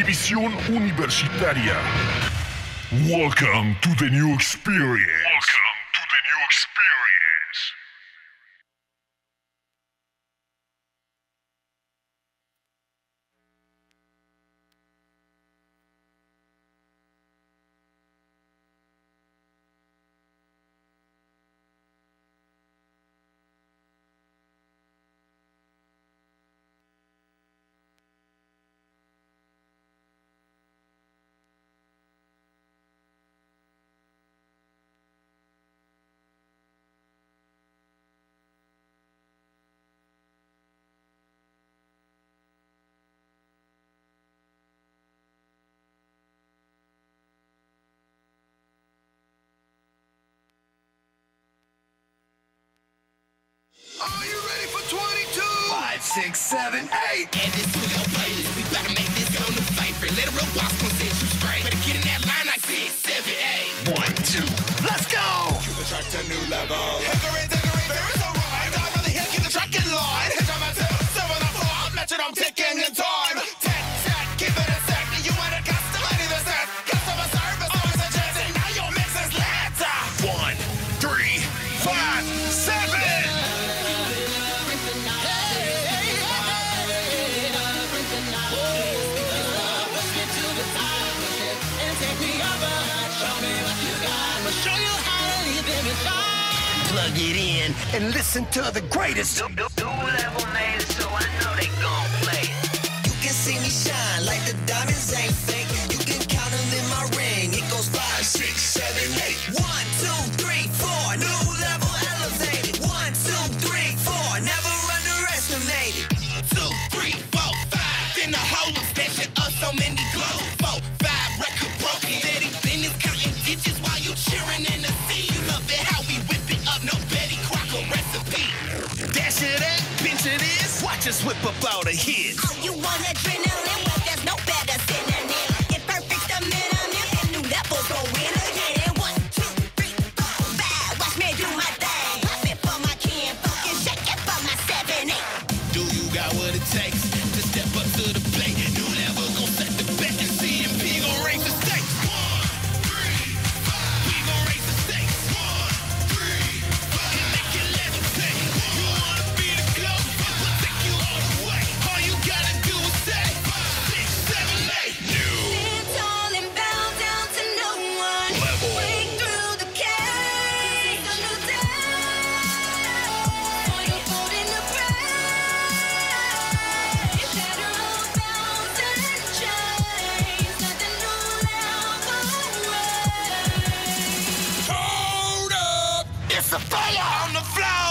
División Universitaria. Welcome to the new experience. Welcome to the new experience. Six, seven, eight. Add this to your playlist. We better make this on the favorite. Literal boss gon' set you straight. Better get in that line like six, seven, eight. One, two, let's go. Keep the track to new level. Hickory dickory, there is a rhyme. God really hit, keep the track in line. Hit on my two, seven on four. I'm matching, I'm ticking in time. Tat, tat, keep it a sec. You want a custom, I need a set. Customer service, always a chance. And now your mix is latter. One, three, five, and listen to the greatest. New level made so I know they gon' play. You can see me shine like the diamonds ain't fake. You can count them in my ring. It goes five, six, seven, eight. One, two, three, four. New level elevated. One, two, three, four. Never underestimated. Two, three, four, five. In the hole of us so many clothes. Us whip up all the hits. Oh, you want adrenaline? Well, there's no better synonym. Get perfect a minimum and new levels go in again. One, two, three, four, five. Watch me do my thing. Pop it for my kin, fucking shake it for my seven, eight. Do you got what it takes to step up to the plate? A fire on the floor.